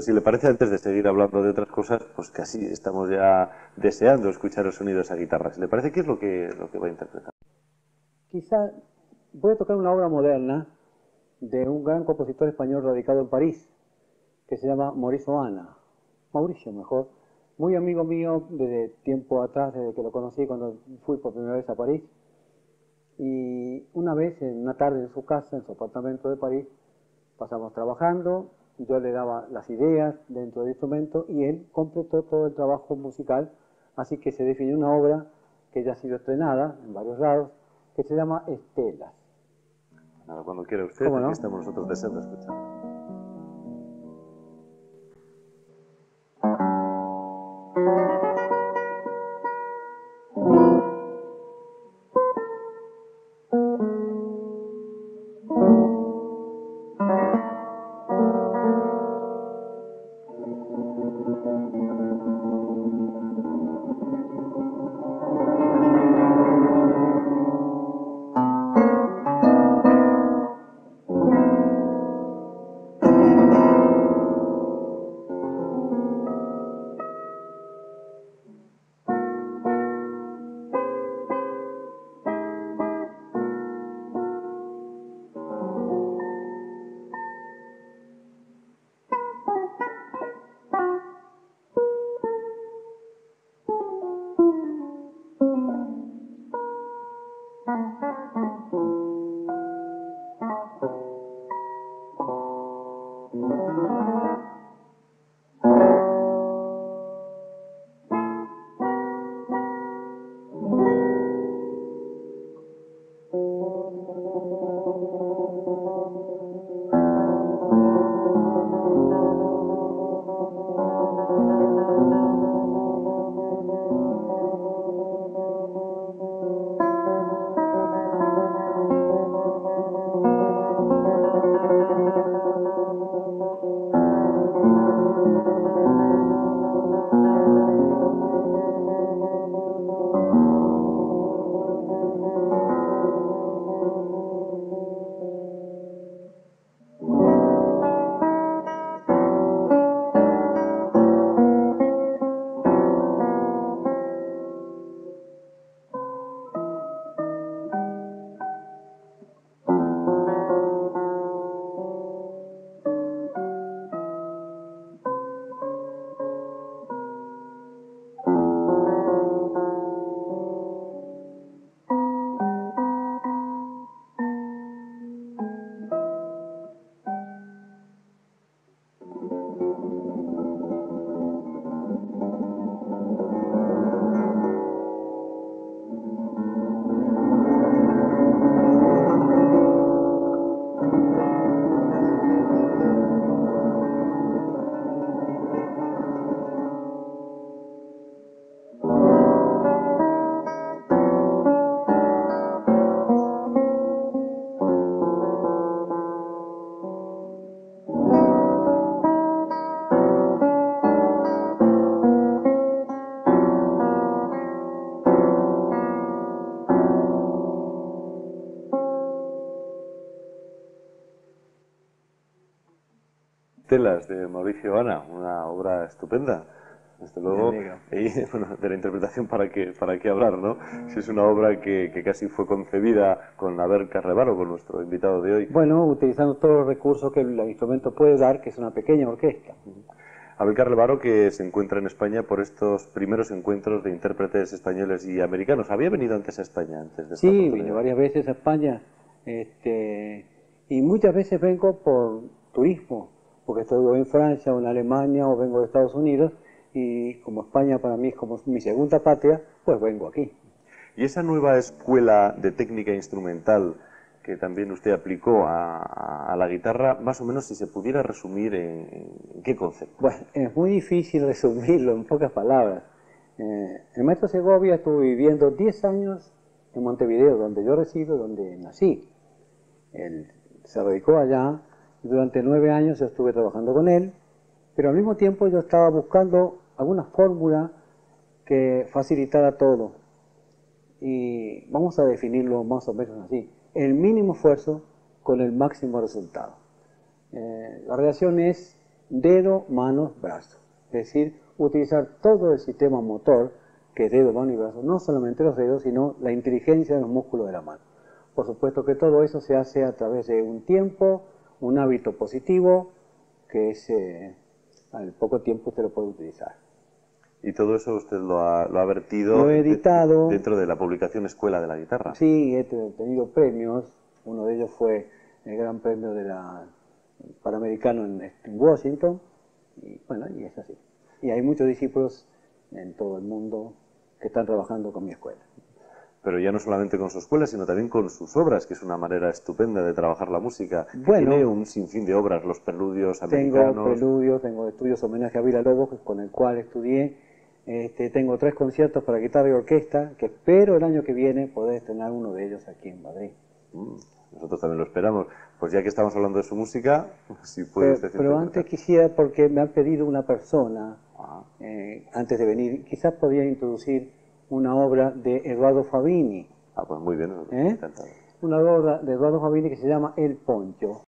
Si le parece, antes de seguir hablando de otras cosas, pues casi estamos ya deseando escuchar el sonido de esa guitarra. Le parece, ¿qué es lo que, lo que va a interpretar? Quizá voy a tocar una obra moderna de un gran compositor español radicado en París, que se llama Mauricio Ana. Mauricio, mejor. Muy amigo mío desde tiempo atrás, desde que lo conocí cuando fui por primera vez a París. Y una vez, en una tarde en su casa, en su apartamento de París, pasamos trabajando yo le daba las ideas dentro del instrumento y él completó todo el trabajo musical, así que se definió una obra que ya ha sido estrenada en varios lados, que se llama Estelas. Nada, cuando quiera usted, aquí estamos nosotros deseando escuchar. Telas de Mauricio Ana, una obra estupenda. Desde luego, y, bueno, de la interpretación para qué, para qué hablar, ¿no? Si es una obra que, que casi fue concebida con Abel Carrevaro, con nuestro invitado de hoy. Bueno, utilizando todos los recursos que el instrumento puede dar, que es una pequeña orquesta. Abel Carrevaro que se encuentra en España por estos primeros encuentros de intérpretes españoles y americanos. ¿Había venido antes a España? antes de Sí, vine varias veces a España este, y muchas veces vengo por turismo porque estoy en Francia o en Alemania o vengo de Estados Unidos y como España para mí es como mi segunda patria, pues vengo aquí. ¿Y esa nueva escuela de técnica instrumental que también usted aplicó a, la guitarra, más o menos si se pudiera resumir en, qué concepto? Bueno, es muy difícil resumirlo en pocas palabras. Eh, el maestro Segovia estuvo viviendo 10 años en Montevideo, donde yo resido, donde nací. Él se radicó allá durante nueve años estuve trabajando con él, pero al mismo tiempo yo estaba buscando alguna fórmula que facilitara todo. Y vamos a definirlo más o menos así. El mínimo esfuerzo con el máximo resultado. Eh, la relación es dedo, manos, brazos. Es decir, utilizar todo el sistema motor, que es dedo, mano y brazo, no solamente los dedos, sino la inteligencia de los músculos de la mano. Por supuesto que todo eso se hace a través de un tiempo, un hábito positivo, que es, eh, al poco tiempo usted lo puede utilizar. Y todo eso usted lo ha, lo ha vertido Lo he editado. dentro de la publicación Escuela de la Guitarra. Sí, he tenido premios. Uno de ellos fue el Gran Premio de la Panamericano en, en Washington. Y bueno, y es así. Y hay muchos discípulos en todo el mundo que están trabajando con mi escuela. Pero ya no solamente con su escuela, sino también con sus obras, que es una manera estupenda de trabajar la música. Bueno. Tiene un sinfín de obras, los preludios Tengo americanos. preludios, tengo estudios homenaje a Vila Lobos, con el cual estudié. Este, tengo tres conciertos para guitarra y orquesta, que espero el año que viene poder estrenar uno de ellos aquí en Madrid. Mm, Nosotros también lo esperamos. Pues ya que estamos hablando de su música, si puede Pero, usted pero antes quisiera, porque me han pedido una persona, Ah, eh, antes de venir, quizás podría introducir una obra de Eduardo Fabini, ah, pues muy bien, ¿Eh? encantado. una obra de Eduardo Fabini que se llama El Poncho.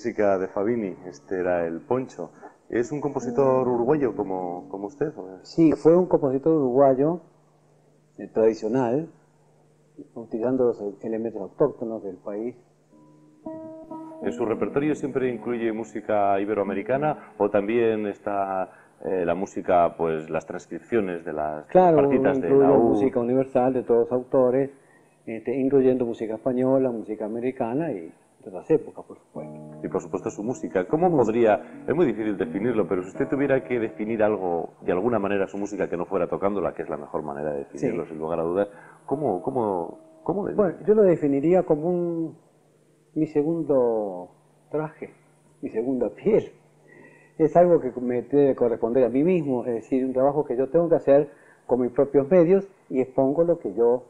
Música de Fabini, este era el Poncho. ¿Es un compositor uruguayo como, como usted? Sí, fue un compositor uruguayo eh, tradicional, utilizando los elementos autóctonos del país. ¿En su repertorio siempre incluye música iberoamericana o también está eh, la música, pues las transcripciones de las partitas de la música universal de todos los autores, este, incluyendo música española, música americana y de las épocas, por supuesto. Y por supuesto su música. ¿Cómo podría, es muy difícil definirlo, pero si usted tuviera que definir algo, de alguna manera, su música que no fuera tocándola, que es la mejor manera de definirlo, sin lugar a dudas, ¿cómo, cómo, cómo Bueno, yo lo definiría como un, mi segundo traje, mi segunda piel. Es algo que me debe corresponder a mí mismo, es decir, un trabajo que yo tengo que hacer con mis propios medios y expongo lo que yo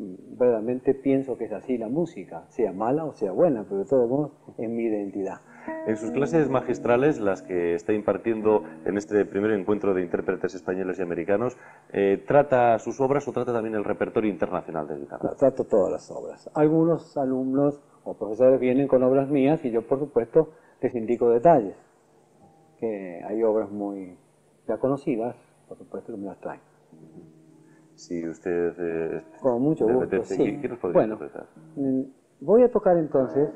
verdaderamente pienso que es así la música, sea mala o sea buena, pero de todos modos es mi identidad. En sus clases magistrales, las que está impartiendo en este primer encuentro de intérpretes españoles y americanos, eh, ¿trata sus obras o trata también el repertorio internacional de guitarra? Trato todas las obras. Algunos alumnos o profesores vienen con obras mías y yo, por supuesto, les indico detalles, que hay obras muy ya conocidas, por supuesto que me las traen. Si usted... Eh, Con mucho gusto, sí. ¿Qué, nos bueno, mm, voy a tocar entonces...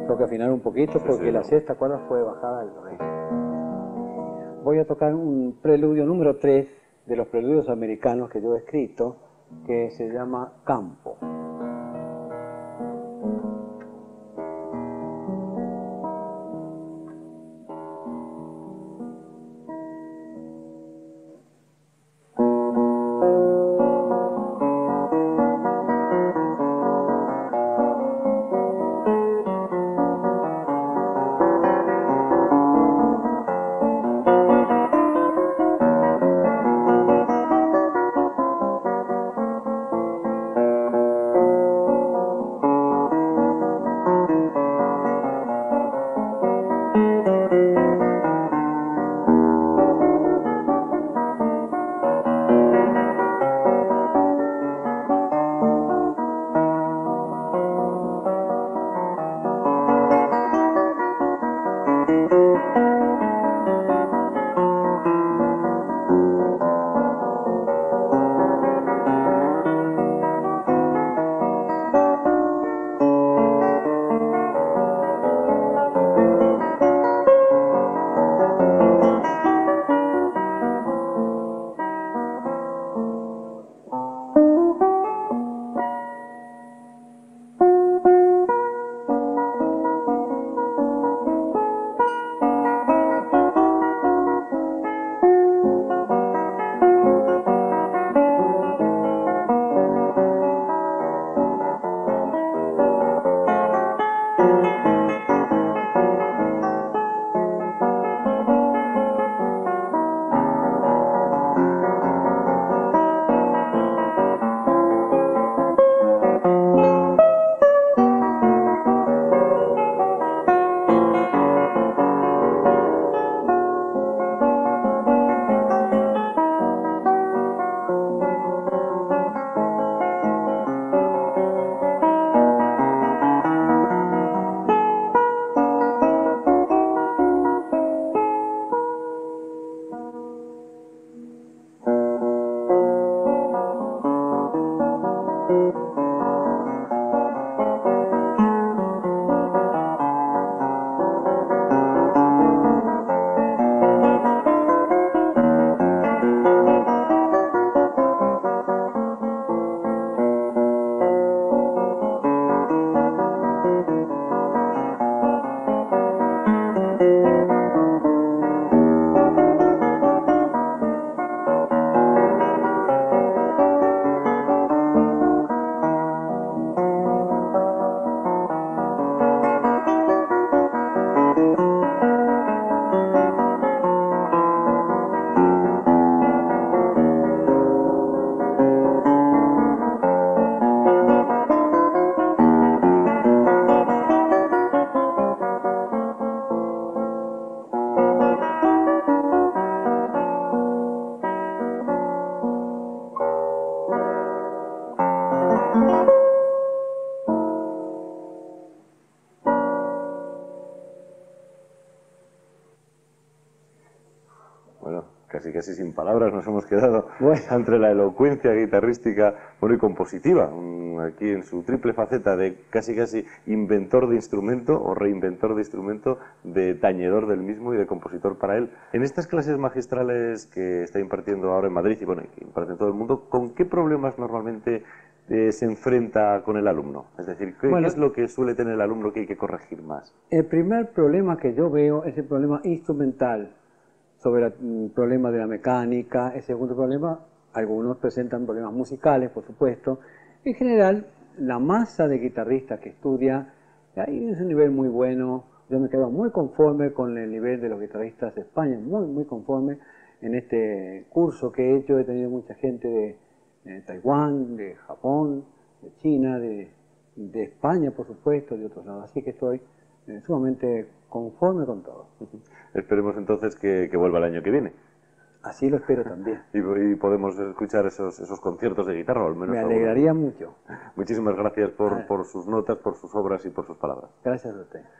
Tengo que afinar un poquito porque la sexta cuadra fue bajada del rey. Voy a tocar un preludio número 3 de los preludios americanos que yo he escrito, que se llama Campo. Casi sin palabras nos hemos quedado entre la elocuencia guitarrística bueno, y compositiva, aquí en su triple faceta de casi casi inventor de instrumento o reinventor de instrumento, de tañedor del mismo y de compositor para él. En estas clases magistrales que está impartiendo ahora en Madrid y bueno, que imparte en todo el mundo, ¿con qué problemas normalmente eh, se enfrenta con el alumno? Es decir, ¿qué, es lo que suele tener el alumno que hay que corregir más? El primer problema que yo veo es el problema instrumental sobre el mm, problema de la mecánica. El segundo problema, algunos presentan problemas musicales, por supuesto. En general, la masa de guitarristas que estudia, ahí es un nivel muy bueno. Yo me quedo muy conforme con el nivel de los guitarristas de España, muy, muy conforme. En este curso que he hecho he tenido mucha gente de de Taiwán, de Japón, de China, de, España, por supuesto, de otros lados. Así que estoy sumamente conforme con todo. Esperemos entonces que, vuelva el año que viene. Así lo espero también. Y, podemos escuchar esos, esos conciertos de guitarra, al menos. Me alegraría mucho. Muchísimas gracias por, por sus notas, por sus obras y por sus palabras. Gracias a usted.